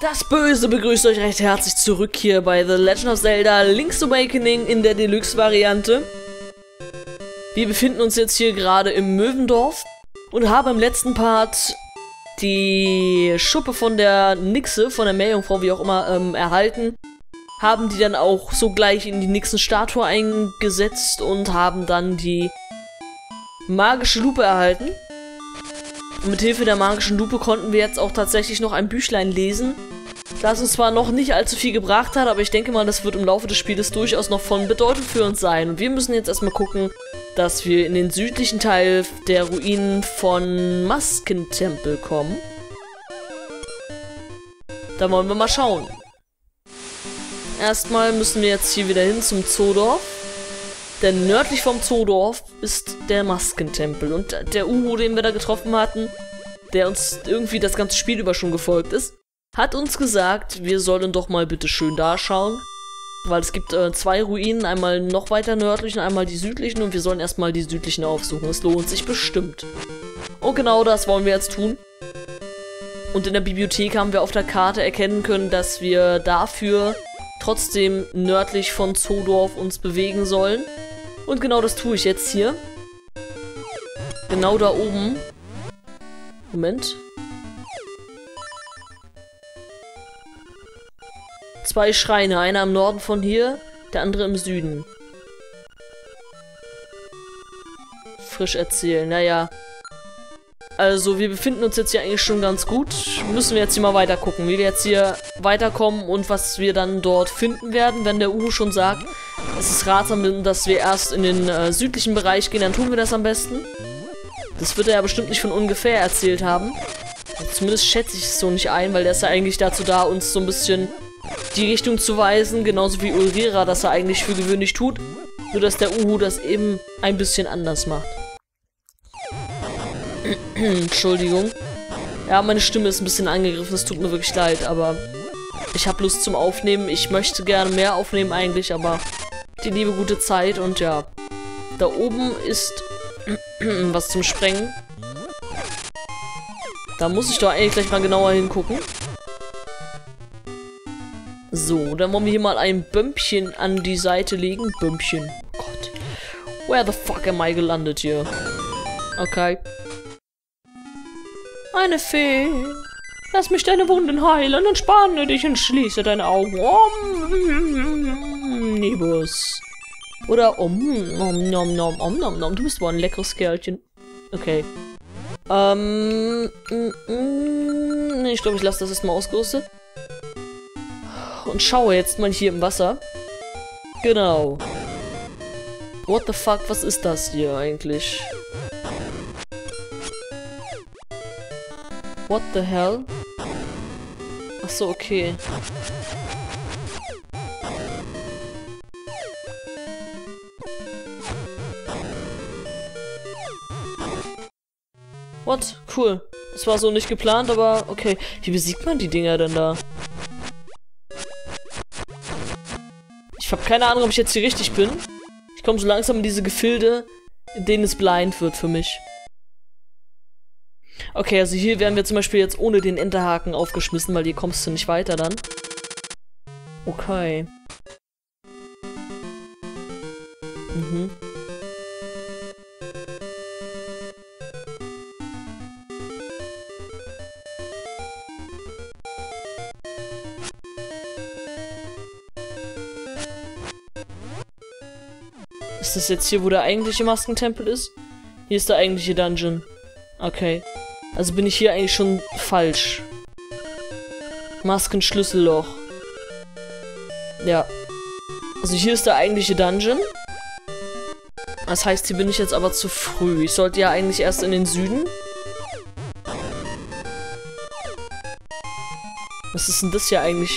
Das Böse begrüßt euch recht herzlich zurück hier bei The Legend of Zelda Link's Awakening in der Deluxe-Variante. Wir befinden uns jetzt hier gerade im Möwendorf und haben im letzten Part die Schuppe von der Nixe, von der Meerjungfrau, wie auch immer, ähm, erhalten. Haben die dann auch sogleich in die Nixen-Statue eingesetzt und haben dann die magische Lupe erhalten. Und mit Hilfe der magischen Lupe konnten wir jetzt auch tatsächlich noch ein Büchlein lesen, das uns zwar noch nicht allzu viel gebracht hat, aber ich denke mal, das wird im Laufe des Spieles durchaus noch von Bedeutung für uns sein. Und wir müssen jetzt erstmal gucken, dass wir in den südlichen Teil der Ruinen von Maskentempel kommen. Da wollen wir mal schauen. Erstmal müssen wir jetzt hier wieder hin zum Zoodorf. Denn nördlich vom Zoodorf ist der Maskentempel. Und der Uhu, den wir da getroffen hatten, der uns irgendwie das ganze Spiel über schon gefolgt ist, hat uns gesagt, wir sollen doch mal bitte schön da schauen. Weil es gibt äh, zwei Ruinen, einmal noch weiter nördlich und einmal die südlichen und wir sollen erstmal die südlichen aufsuchen. Es lohnt sich bestimmt. Und genau das wollen wir jetzt tun. Und in der Bibliothek haben wir auf der Karte erkennen können, dass wir dafür trotzdem nördlich von Zodorf uns bewegen sollen. Und genau das tue ich jetzt hier. Genau da oben. Moment. Zwei Schreine, einer im Norden von hier, der andere im Süden. Frisch erzählen, naja. Also, wir befinden uns jetzt hier eigentlich schon ganz gut. Müssen wir jetzt hier mal weiter gucken, wie wir jetzt hier weiterkommen und was wir dann dort finden werden. Wenn der Uhu schon sagt, es ist ratsam, dass wir erst in den äh, südlichen Bereich gehen, dann tun wir das am besten. Das wird er ja bestimmt nicht von ungefähr erzählt haben. Zumindest schätze ich es so nicht ein, weil der ist ja eigentlich dazu da, uns so ein bisschen die Richtung zu weisen, genauso wie Ulrira das er eigentlich für gewöhnlich tut, nur dass der Uhu das eben ein bisschen anders macht. Entschuldigung. Ja, meine Stimme ist ein bisschen angegriffen, es tut mir wirklich leid, aber ich habe Lust zum Aufnehmen. Ich möchte gerne mehr aufnehmen eigentlich, aber die liebe gute Zeit und ja. Da oben ist was zum Sprengen. Da muss ich doch eigentlich gleich mal genauer hingucken. So, dann wollen wir hier mal ein Bömpchen an die Seite legen. Bömpchen. Oh Gott. Where the fuck am I gelandet hier? Okay. Eine Fee. Lass mich deine Wunden heilen, entspanne dich und schließe deine Augen. Om, Nebus. Oder om, nom, nom, nom, om, nom, nom. Du bist wohl ein leckeres Kerlchen. Okay. Ähm, mm, mm, ich glaube, ich lasse das erstmal ausgerüstet und schaue jetzt mal hier im Wasser. Genau. What the fuck, was ist das hier eigentlich? What the hell? Ach so, okay. What? Cool. Das war so nicht geplant, aber okay. Wie besiegt man die Dinger denn da? Ich habe keine Ahnung, ob ich jetzt hier richtig bin. Ich komme so langsam in diese Gefilde, in denen es blind wird für mich. Okay, also hier werden wir zum Beispiel jetzt ohne den Enterhaken aufgeschmissen, weil hier kommst du nicht weiter dann. Okay. Mhm. Ist das jetzt hier, wo der eigentliche Maskentempel ist? Hier ist der eigentliche Dungeon. Okay. Also bin ich hier eigentlich schon falsch. Maskenschlüsselloch. Ja. Also hier ist der eigentliche Dungeon. Das heißt, hier bin ich jetzt aber zu früh. Ich sollte ja eigentlich erst in den Süden. Was ist denn das hier eigentlich?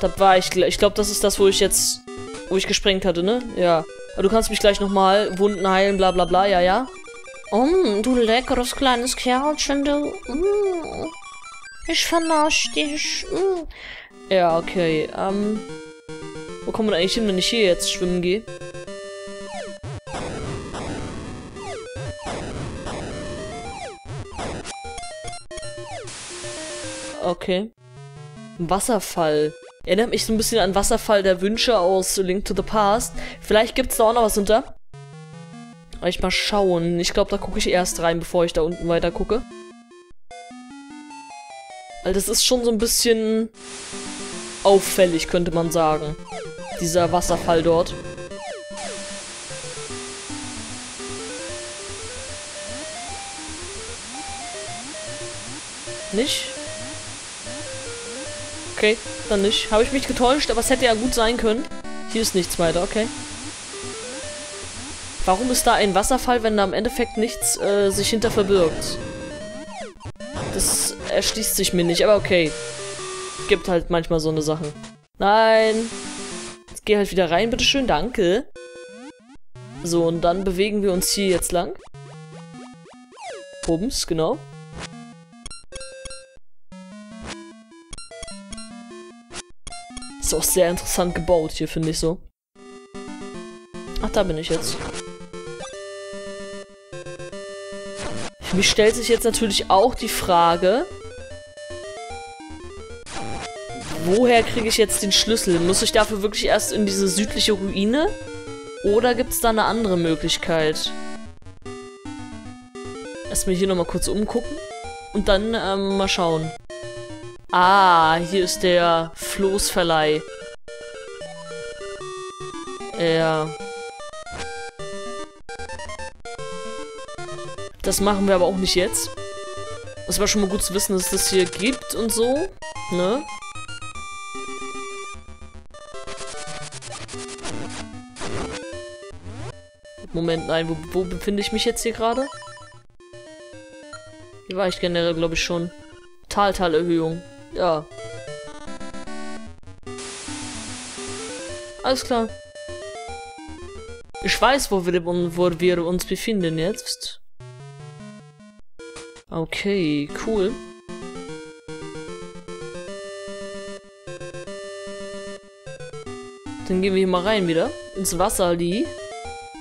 Da war ich... Ich glaube, das ist das, wo ich jetzt wo ich gesprengt hatte, ne? Ja. Aber du kannst mich gleich nochmal Wunden heilen, bla bla bla, ja, ja. Oh, du leckeres kleines Kerlchen, du. Mm. Ich vernasch dich. Mm. Ja, okay. Ähm. Wo kommen wir eigentlich hin, wenn ich hier jetzt schwimmen gehe? Okay. Wasserfall. Erinnert mich so ein bisschen an Wasserfall der Wünsche aus Link to the Past. Vielleicht gibt es da auch noch was unter. Aber ich mal schauen. Ich glaube, da gucke ich erst rein, bevor ich da unten weiter gucke. Weil das ist schon so ein bisschen auffällig, könnte man sagen. Dieser Wasserfall dort. Nicht? Okay, dann nicht. Habe ich mich getäuscht, aber es hätte ja gut sein können. Hier ist nichts weiter, okay. Warum ist da ein Wasserfall, wenn da im Endeffekt nichts äh, sich hinter verbirgt? Das erschließt sich mir nicht, aber okay. Gibt halt manchmal so eine Sache. Nein. Jetzt geh halt wieder rein, bitteschön, danke. So, und dann bewegen wir uns hier jetzt lang. Bums, genau. Ist auch sehr interessant gebaut hier, finde ich so. Ach, da bin ich jetzt. Mich stellt sich jetzt natürlich auch die Frage, woher kriege ich jetzt den Schlüssel? Muss ich dafür wirklich erst in diese südliche Ruine? Oder gibt es da eine andere Möglichkeit? Erstmal hier nochmal kurz umgucken. Und dann ähm, mal schauen. Ah, hier ist der Floßverleih. Ja. Das machen wir aber auch nicht jetzt. Es war schon mal gut zu wissen, dass es das hier gibt und so. Ne? Moment, nein, wo, wo befinde ich mich jetzt hier gerade? Hier war ich generell, glaube ich, schon. Taltalerhöhung. Ja. Alles klar. Ich weiß, wo wir, wo wir uns befinden jetzt. Okay, cool. Dann gehen wir hier mal rein wieder. Ins Wasser, die.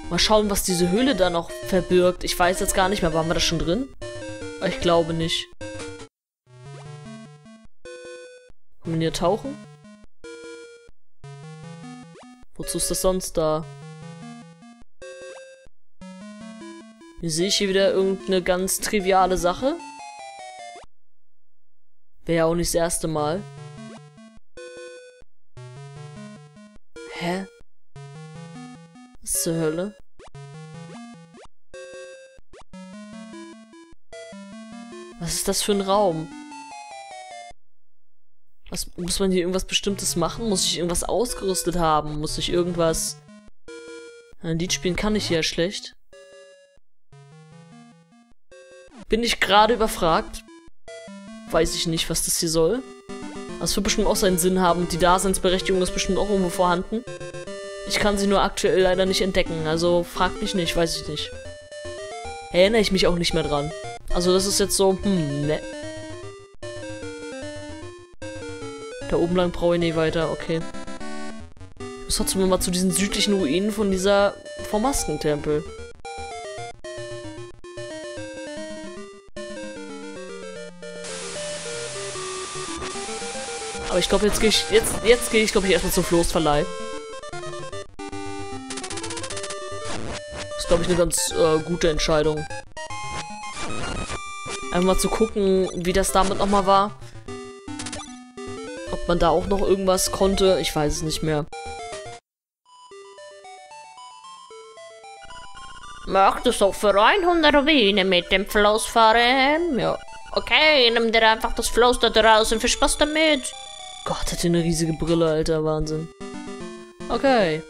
Mal schauen, was diese Höhle da noch verbirgt. Ich weiß jetzt gar nicht mehr. Waren wir da schon drin? Ich glaube nicht. Hier tauchen? Wozu ist das sonst da? Hier sehe ich hier wieder irgendeine ganz triviale Sache. Wäre ja auch nicht das erste Mal. Hä? Was zur Hölle? Was ist das für ein Raum? Was, muss man hier irgendwas Bestimmtes machen? Muss ich irgendwas ausgerüstet haben? Muss ich irgendwas... Ein Lied spielen kann ich hier schlecht. Bin ich gerade überfragt? Weiß ich nicht, was das hier soll. Das wird bestimmt auch seinen Sinn haben. Die Daseinsberechtigung ist bestimmt auch irgendwo vorhanden. Ich kann sie nur aktuell leider nicht entdecken. Also fragt mich nicht, weiß ich nicht. Erinnere ich mich auch nicht mehr dran. Also das ist jetzt so, hm, ne. Da oben lang brauche ich nicht weiter, okay. Ich muss trotzdem mal zu diesen südlichen Ruinen von dieser, vom Maskentempel. Aber ich glaube, jetzt gehe ich, jetzt, jetzt gehe ich, glaube ich, erstmal zum Floßverleih. Ist, glaube ich, eine ganz äh, gute Entscheidung. Einfach mal zu gucken, wie das damit nochmal war man da auch noch irgendwas konnte. Ich weiß es nicht mehr. Möchtest du für 100 Rubine mit dem Floß fahren? Ja. Okay, nimm dir einfach das Floß da draußen. Viel Spaß damit. Gott, hat eine riesige Brille, Alter. Wahnsinn. Okay.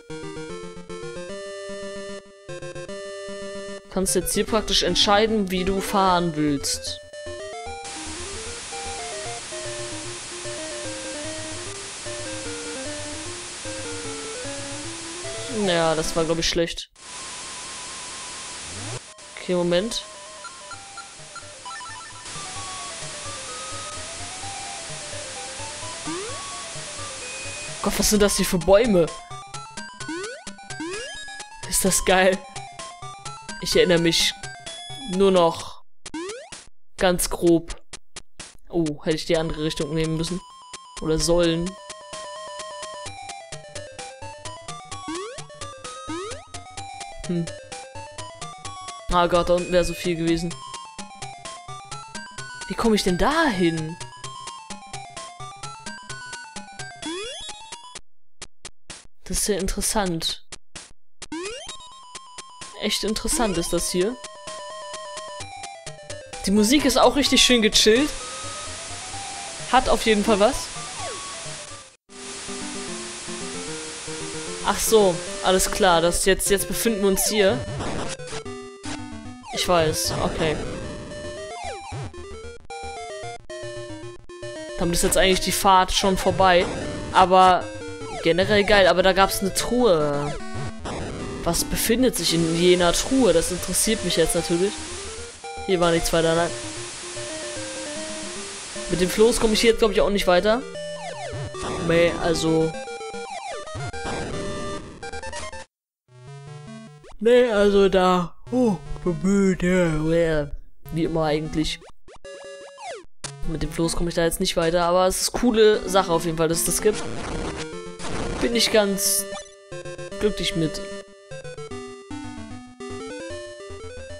Kannst jetzt hier praktisch entscheiden, wie du fahren willst. Ja, das war, glaube ich, schlecht. Okay, Moment. Gott, was sind das hier für Bäume? Ist das geil. Ich erinnere mich nur noch ganz grob. Oh, hätte ich die andere Richtung nehmen müssen. Oder sollen. Hm. Ah Gott, da unten wäre so viel gewesen. Wie komme ich denn da hin? Das ist ja interessant. Echt interessant ist das hier. Die Musik ist auch richtig schön gechillt. Hat auf jeden Fall was. Ach so, alles klar. Das jetzt, jetzt befinden wir uns hier. Ich weiß, okay. Damit ist jetzt eigentlich die Fahrt schon vorbei. Aber generell geil. Aber da gab es eine Truhe. Was befindet sich in jener Truhe? Das interessiert mich jetzt natürlich. Hier war nichts weiter, nein. Mit dem Floß komme ich hier jetzt, glaube ich, auch nicht weiter. Nee, also... Nee, also da... Oh, müde. Wie immer eigentlich. Mit dem Floß komme ich da jetzt nicht weiter, aber es ist eine coole Sache auf jeden Fall, dass es das gibt. Bin ich ganz glücklich mit.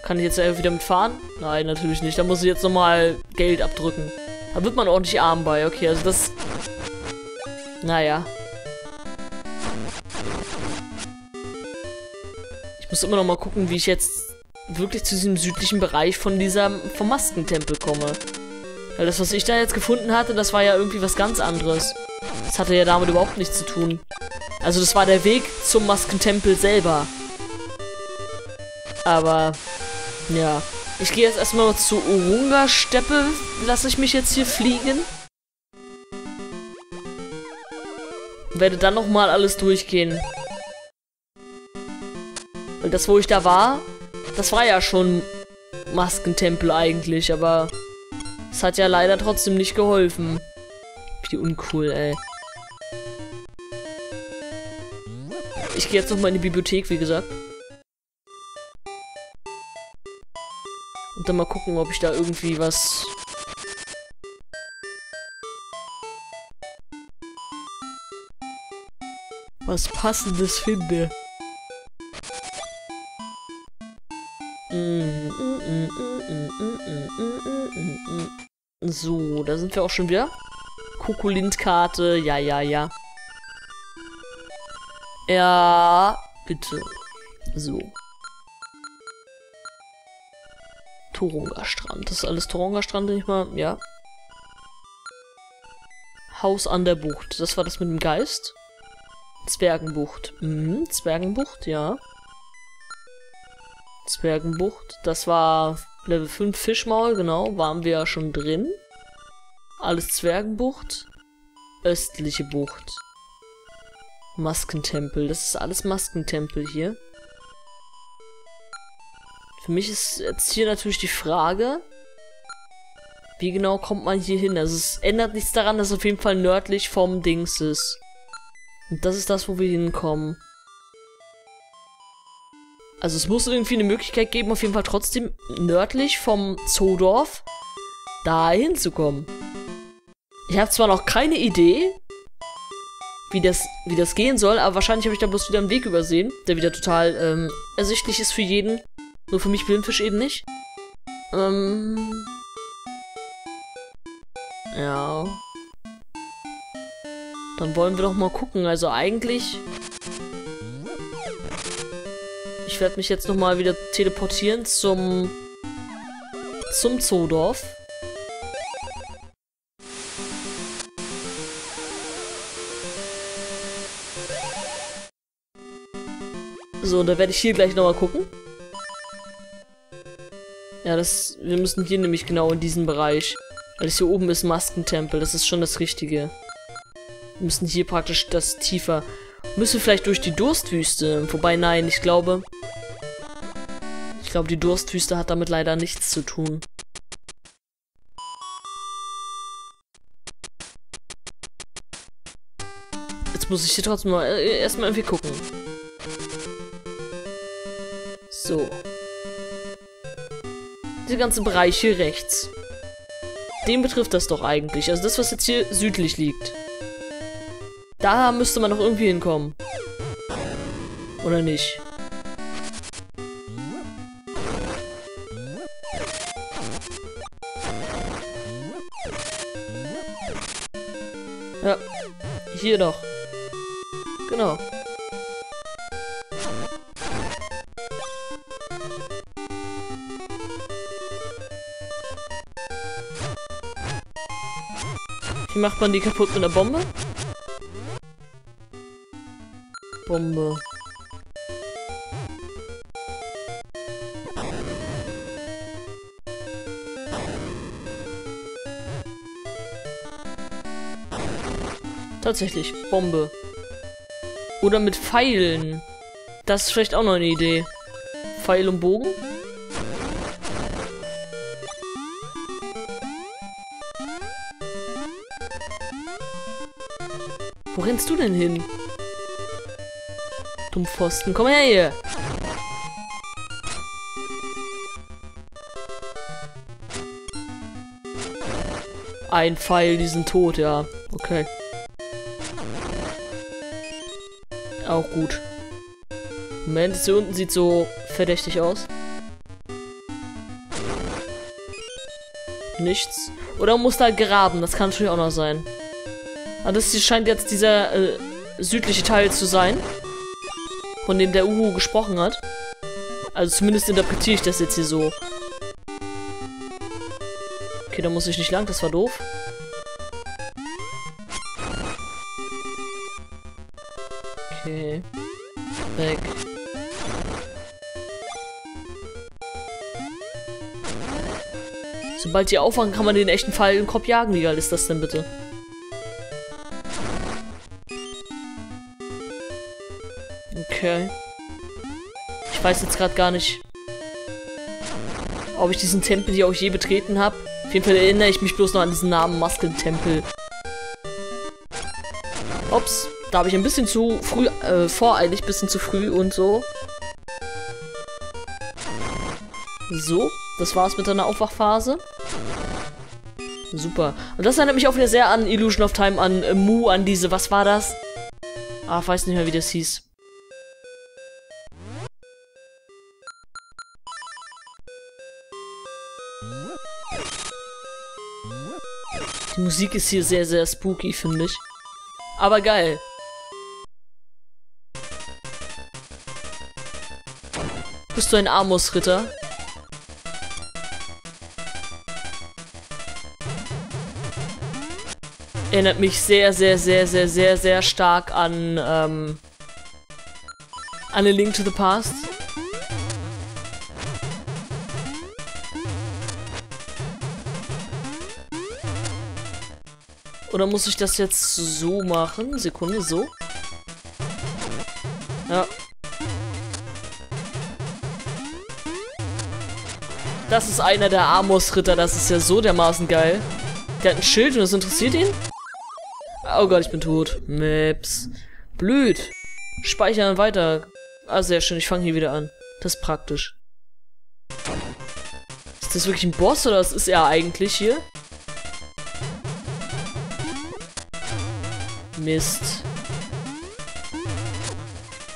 Kann ich jetzt wieder mitfahren? Nein, natürlich nicht. Da muss ich jetzt nochmal Geld abdrücken. Da wird man ordentlich arm bei. Okay, also das... Naja. Muss immer noch mal gucken, wie ich jetzt wirklich zu diesem südlichen Bereich von dieser vom Maskentempel komme. Weil das, was ich da jetzt gefunden hatte, das war ja irgendwie was ganz anderes. Das hatte ja damit überhaupt nichts zu tun. Also das war der Weg zum Maskentempel selber. Aber ja. Ich gehe jetzt erstmal zur Urunga-Steppe. Lasse ich mich jetzt hier fliegen. Werde dann nochmal alles durchgehen. Und das, wo ich da war, das war ja schon Maskentempel eigentlich, aber es hat ja leider trotzdem nicht geholfen. Wie uncool, ey. Ich gehe jetzt nochmal in die Bibliothek, wie gesagt. Und dann mal gucken, ob ich da irgendwie was... Was passendes finde. So, da sind wir auch schon wieder. Kukulint-Karte, ja, ja, ja. Ja, bitte. So. Toronga-Strand. Das ist alles Toronga-Strand, denke ich mal. Ja. Haus an der Bucht. Das war das mit dem Geist. Zwergenbucht. Mhm, Zwergenbucht, ja. Zwergenbucht. Das war Level 5 Fischmaul, genau. Waren wir ja schon drin. Alles Zwergenbucht. Östliche Bucht. Maskentempel. Das ist alles Maskentempel hier. Für mich ist jetzt hier natürlich die Frage, wie genau kommt man hier hin? Also es ändert nichts daran, dass es auf jeden Fall nördlich vom Dings ist. Und das ist das, wo wir hinkommen. Also es muss irgendwie eine Möglichkeit geben, auf jeden Fall trotzdem nördlich vom Zoodorf da hinzukommen. Ich habe zwar noch keine Idee, wie das, wie das gehen soll, aber wahrscheinlich habe ich da bloß wieder einen Weg übersehen, der wieder total ähm, ersichtlich ist für jeden. Nur für mich Blindfisch eben nicht. Ähm. Ja. Dann wollen wir doch mal gucken. Also eigentlich ich werde mich jetzt nochmal wieder teleportieren zum... zum Zoodorf. So, und da werde ich hier gleich nochmal gucken. Ja, das... Wir müssen hier nämlich genau in diesen Bereich. Weil es hier oben ist Maskentempel. Das ist schon das Richtige. Wir müssen hier praktisch das tiefer... Müssen vielleicht durch die Durstwüste. Wobei, nein, ich glaube... Ich glaube, die Durstwüste hat damit leider nichts zu tun. Jetzt muss ich hier trotzdem mal äh, erstmal irgendwie gucken. So. Dieser ganze Bereich hier rechts. Den betrifft das doch eigentlich. Also das, was jetzt hier südlich liegt. Da müsste man noch irgendwie hinkommen. Oder nicht? Ja. Hier doch. Genau. Wie macht man die kaputt mit einer Bombe? Bombe. Tatsächlich, Bombe. Oder mit Pfeilen. Das ist vielleicht auch noch eine Idee. Pfeil und Bogen? Wo rennst du denn hin? Dummpfosten, komm her hier! Ein Pfeil, die sind tot, ja. Okay. Auch gut. Moment, das hier unten sieht so verdächtig aus. Nichts. Oder muss da graben, das kann natürlich auch noch sein. Aber das hier scheint jetzt dieser äh, südliche Teil zu sein. Von dem der Uhu gesprochen hat. Also zumindest interpretiere ich das jetzt hier so. Okay, da muss ich nicht lang, das war doof. Okay. Weg. Sobald die aufwachen, kann man den echten Fall im Kopf jagen. Wie geil ist das denn bitte? Okay. Ich weiß jetzt gerade gar nicht, ob ich diesen Tempel hier auch je betreten habe. Auf jeden Fall erinnere ich mich bloß noch an diesen Namen Maskentempel. Ups. Da habe ich ein bisschen zu früh, äh, voreilig, bisschen zu früh und so. So, das war's mit deiner Aufwachphase. Super. Und das erinnert mich auch wieder sehr an Illusion of Time, an äh, Mu, an diese, was war das? Ah, ich weiß nicht mehr, wie das hieß. Die Musik ist hier sehr, sehr spooky, finde ich. Aber geil. Bist du ein Amos-Ritter? Erinnert mich sehr, sehr, sehr, sehr, sehr, sehr stark an, ähm, an A Link to the Past. Oder muss ich das jetzt so machen? Sekunde, so. Ja, Das ist einer der Amos-Ritter, das ist ja so dermaßen geil. Der hat ein Schild und das interessiert ihn? Oh Gott, ich bin tot. Maps. Blöd. Speichern weiter. Ah, sehr schön, ich fange hier wieder an. Das ist praktisch. Ist das wirklich ein Boss oder was ist er eigentlich hier? Mist.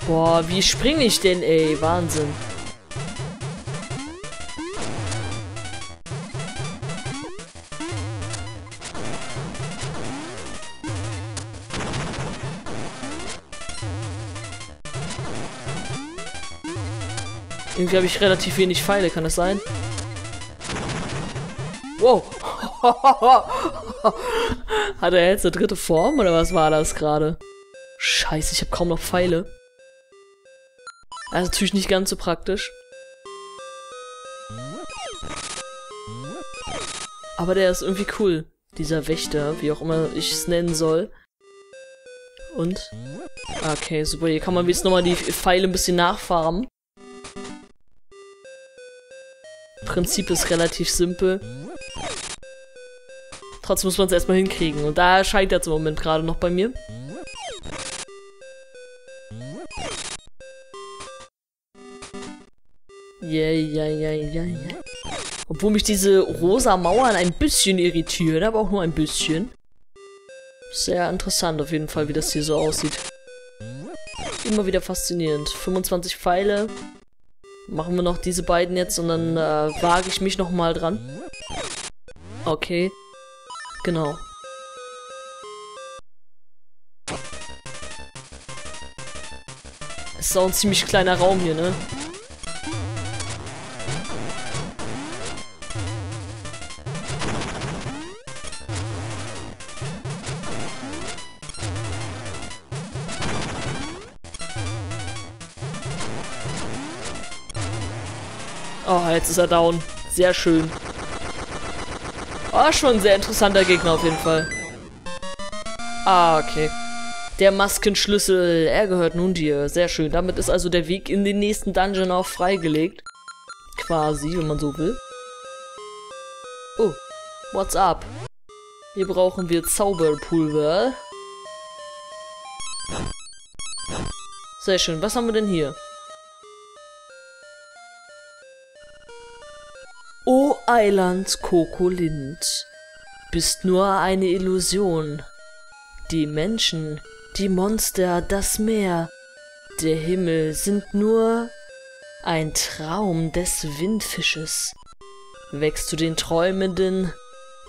Boah, wie springe ich denn, ey? Wahnsinn. Irgendwie habe ich relativ wenig Pfeile, kann das sein? Wow. Hat er jetzt eine dritte Form oder was war das gerade? Scheiße, ich habe kaum noch Pfeile. Also natürlich nicht ganz so praktisch. Aber der ist irgendwie cool. Dieser Wächter, wie auch immer ich es nennen soll. Und? Okay, super. Hier kann man jetzt nochmal die Pfeile ein bisschen nachfarmen. Prinzip ist relativ simpel. Trotzdem muss man es erstmal hinkriegen. Und da scheitert es im Moment gerade noch bei mir. Ja, ja, ja, ja, ja. Obwohl mich diese rosa Mauern ein bisschen irritieren, aber auch nur ein bisschen. Sehr interessant auf jeden Fall, wie das hier so aussieht. Immer wieder faszinierend. 25 Pfeile. Machen wir noch diese beiden jetzt und dann äh, wage ich mich nochmal dran. Okay. Genau. Es ist auch ein ziemlich kleiner Raum hier, ne? Oh, jetzt ist er down. Sehr schön. Oh, schon ein sehr interessanter Gegner auf jeden Fall. Ah, okay. Der Maskenschlüssel, er gehört nun dir. Sehr schön. Damit ist also der Weg in den nächsten Dungeon auch freigelegt. Quasi, wenn man so will. Oh, what's up? Hier brauchen wir Zauberpulver. Sehr schön. Was haben wir denn hier? O Eiland Kokolind, bist nur eine Illusion. Die Menschen, die Monster, das Meer, der Himmel sind nur ein Traum des Windfisches. Wächst du den Träumenden,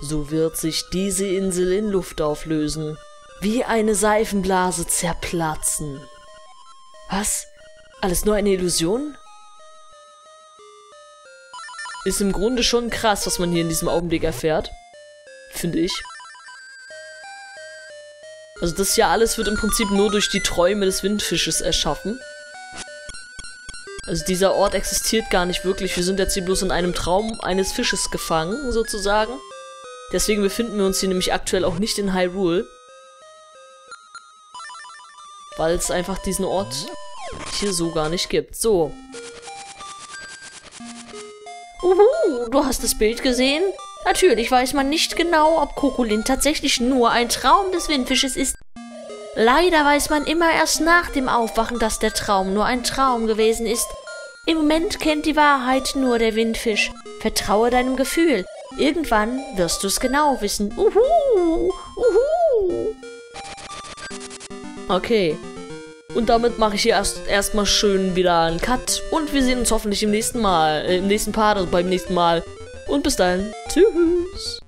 so wird sich diese Insel in Luft auflösen, wie eine Seifenblase zerplatzen. Was? Alles nur eine Illusion? Ist im Grunde schon krass, was man hier in diesem Augenblick erfährt. Finde ich. Also das hier alles wird im Prinzip nur durch die Träume des Windfisches erschaffen. Also dieser Ort existiert gar nicht wirklich. Wir sind jetzt hier bloß in einem Traum eines Fisches gefangen, sozusagen. Deswegen befinden wir uns hier nämlich aktuell auch nicht in Hyrule. Weil es einfach diesen Ort hier so gar nicht gibt. So, du hast das Bild gesehen? Natürlich weiß man nicht genau, ob Kokolin tatsächlich nur ein Traum des Windfisches ist. Leider weiß man immer erst nach dem Aufwachen, dass der Traum nur ein Traum gewesen ist. Im Moment kennt die Wahrheit nur der Windfisch. Vertraue deinem Gefühl. Irgendwann wirst du es genau wissen. Uhu, uhu. Okay. Und damit mache ich hier erst erstmal schön wieder einen Cut. Und wir sehen uns hoffentlich im nächsten Mal, äh, im nächsten Part, also beim nächsten Mal. Und bis dahin, tschüss.